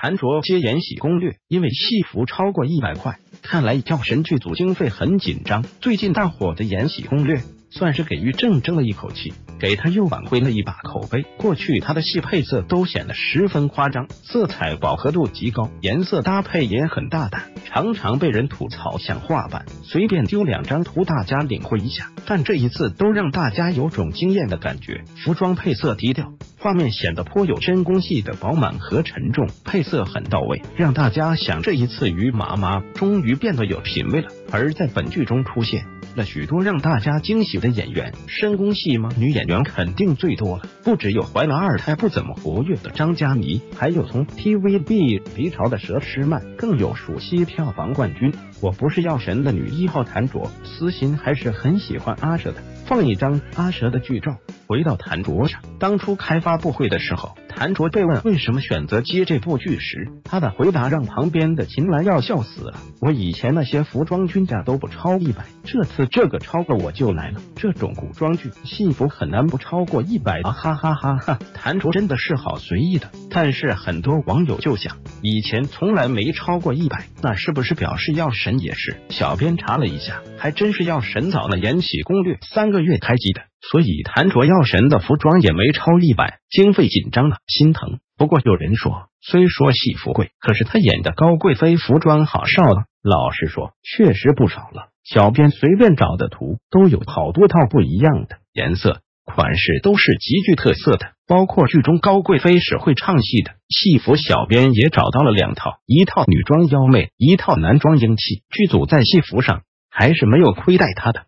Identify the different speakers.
Speaker 1: 谭卓接《延禧攻略》，因为戏服超过一百块，看来药神剧组经费很紧张。最近大火的《延禧攻略》算是给于正争了一口气。给他又挽回了一把口碑。过去他的戏配色都显得十分夸张，色彩饱和度极高，颜色搭配也很大胆，常常被人吐槽像画板，随便丢两张图大家领会一下。但这一次都让大家有种惊艳的感觉，服装配色低调，画面显得颇有真宫戏的饱满和沉重，配色很到位，让大家想这一次于妈妈终于变得有品味了。而在本剧中出现。了许多让大家惊喜的演员，深宫戏吗？女演员肯定最多了，不只有怀了二胎不怎么活跃的张嘉倪，还有从 TVB 离巢的佘诗曼，更有暑期票房冠军。我不是药神的女一号谭卓，私心还是很喜欢阿蛇的。放一张阿蛇的剧照。回到谭卓上，当初开发布会的时候，谭卓被问为什么选择接这部剧时，他的回答让旁边的秦岚要笑死了。我以前那些服装均价都不超一百，这次这个超过我就来了。这种古装剧，戏服很难不超过一百啊！哈哈哈哈！谭卓真的是好随意的，但是很多网友就想，以前从来没超过一百，那是不是表示药神也是？小编查了一下，还真是药神早呢，《延禧攻略》三个月开机的。所以谭卓药神的服装也没超一百，经费紧张了，心疼。不过有人说，虽说戏服贵，可是他演的高贵妃服装好少了。老实说，确实不少了。小编随便找的图都有好多套不一样的颜色、款式，都是极具特色的。包括剧中高贵妃是会唱戏的戏服，小编也找到了两套，一套女装妖媚，一套男装英气。剧组在戏服上还是没有亏待她的。